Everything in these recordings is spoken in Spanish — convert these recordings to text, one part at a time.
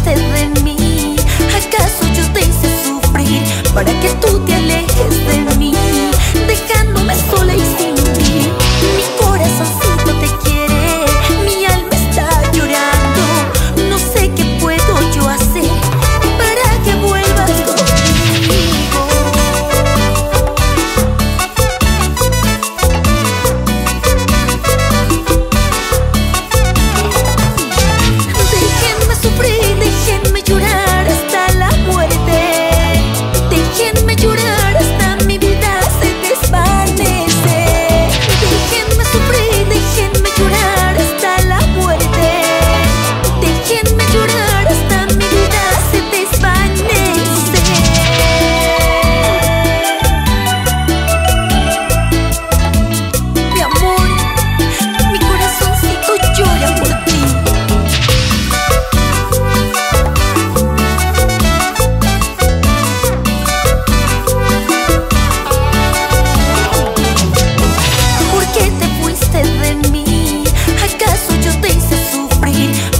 de mí? ¿Acaso yo te hice sufrir para que tú te alejes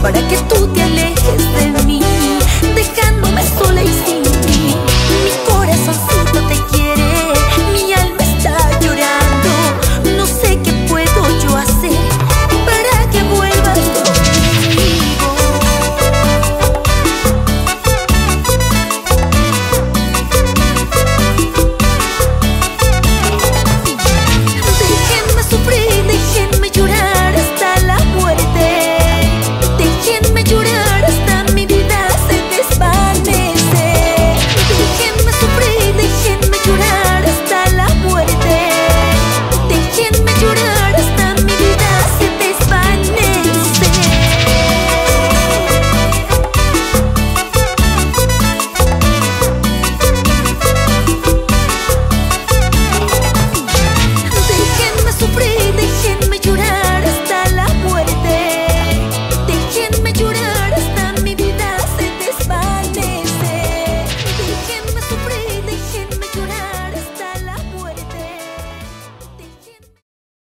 para que tú te alejes de mí.